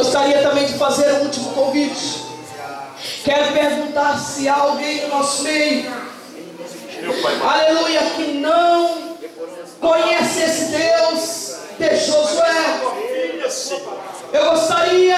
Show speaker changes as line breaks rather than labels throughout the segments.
Gostaria também de fazer um último convite. Quero perguntar se há alguém no nosso meio, aleluia, que não conhece esse Deus de Josué. Eu gostaria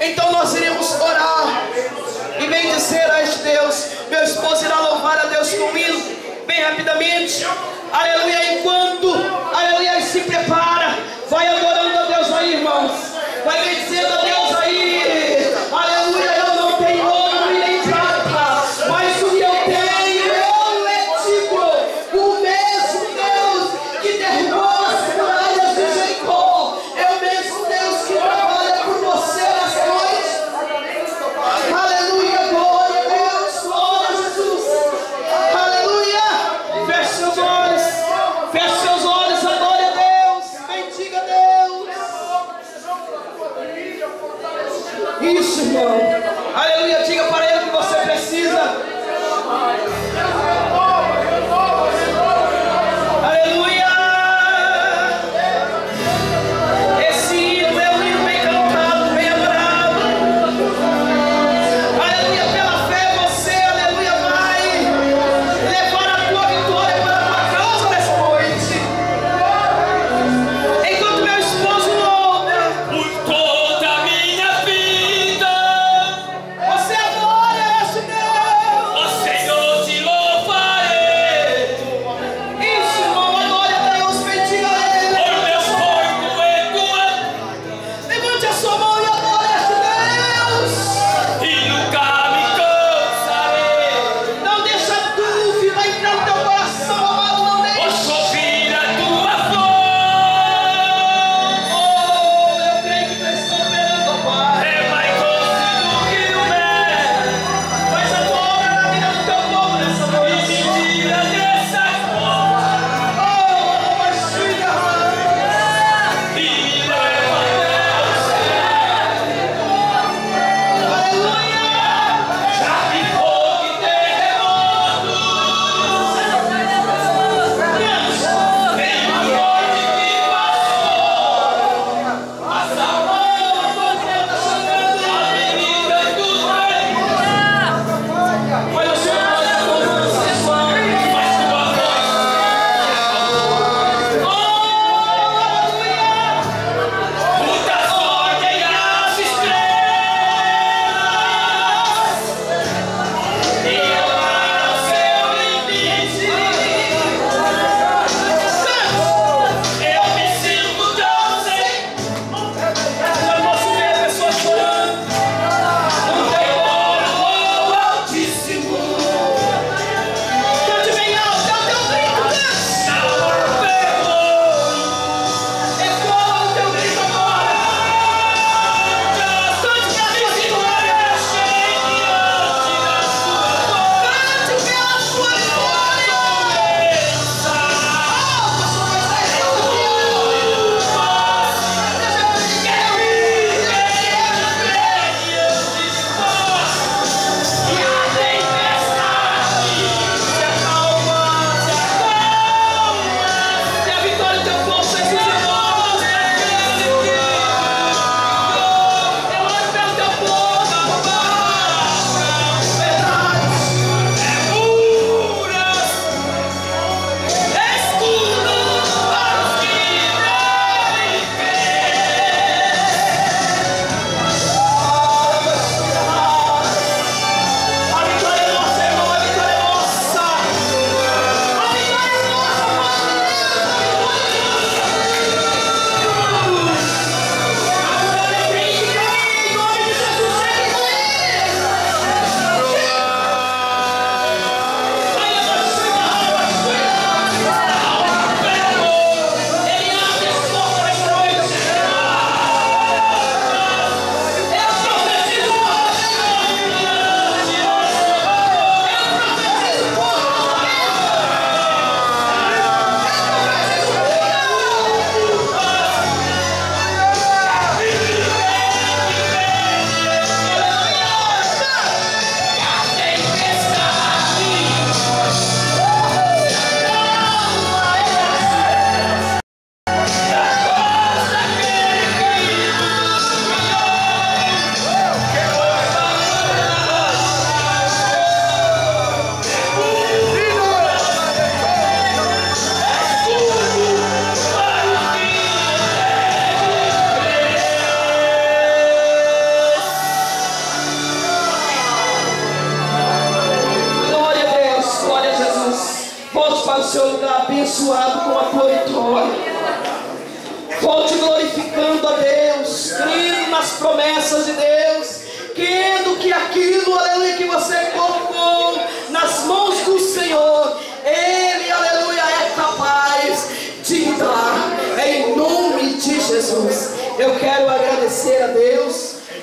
Então nós iremos orar e bendizer a este Deus. Meu esposo irá louvar a Deus comigo, bem rapidamente. Aleluia, enquanto, aleluia, se prepara, vai adorar.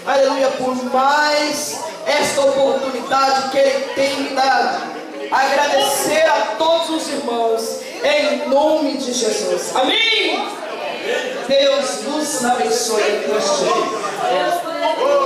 Aleluia, por mais esta oportunidade que Ele tem me dado. Agradecer a todos os irmãos, em nome de Jesus. Amém? Deus nos abençoe. Deus te